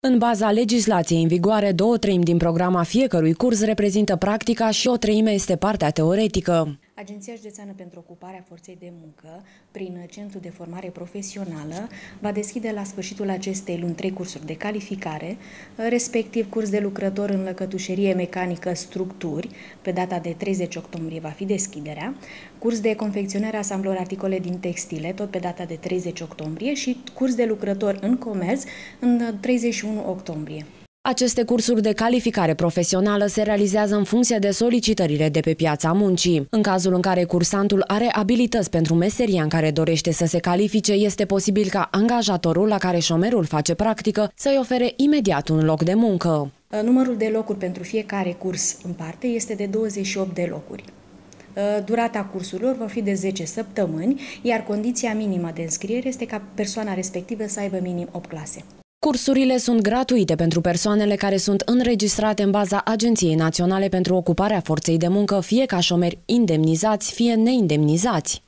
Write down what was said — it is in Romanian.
În baza legislației în vigoare, două treimi din programa fiecărui curs reprezintă practica și o treime este partea teoretică. Agenția Județeană pentru Ocuparea Forței de Muncă, prin Centrul de Formare Profesională, va deschide la sfârșitul acestei luni trei cursuri de calificare, respectiv curs de lucrător în lăcătușerie mecanică structuri, pe data de 30 octombrie va fi deschiderea, curs de confecționare asamblor articole din textile, tot pe data de 30 octombrie, și curs de lucrător în comerț în 31 octombrie. Aceste cursuri de calificare profesională se realizează în funcție de solicitările de pe piața muncii. În cazul în care cursantul are abilități pentru meseria în care dorește să se califice, este posibil ca angajatorul la care șomerul face practică să-i ofere imediat un loc de muncă. Numărul de locuri pentru fiecare curs în parte este de 28 de locuri. Durata cursurilor va fi de 10 săptămâni, iar condiția minimă de înscriere este ca persoana respectivă să aibă minim 8 clase. Cursurile sunt gratuite pentru persoanele care sunt înregistrate în baza Agenției Naționale pentru Ocuparea Forței de Muncă, fie ca șomeri indemnizați, fie neindemnizați.